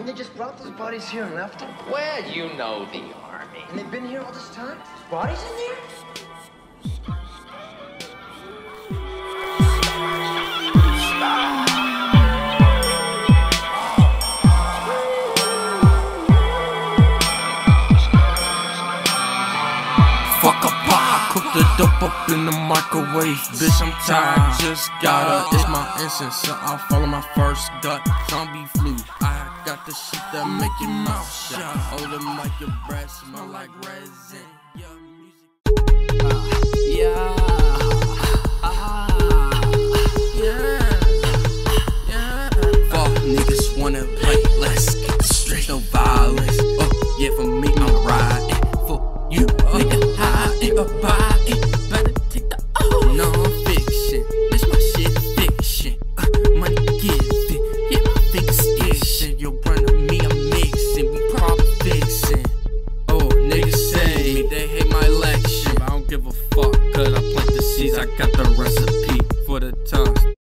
And they just brought those bodies here and left them? Well, you know the army. And they've been here all this time? There's bodies in there? Fuck a pot, cook the dope up in the microwave. Bitch, I'm tired, just gotta. It's my incense, so I'll follow my first gut. Zombie flu, I got the shit that make your mouth shut. Hold it like your breath, smell like resin. Yeah, music. Yeah. Yeah, yeah. Fuck niggas wanna play, let's get straight. No violence. Oh, yeah, for me, I'm riding. For you, nigga, high in I got the recipe for the times.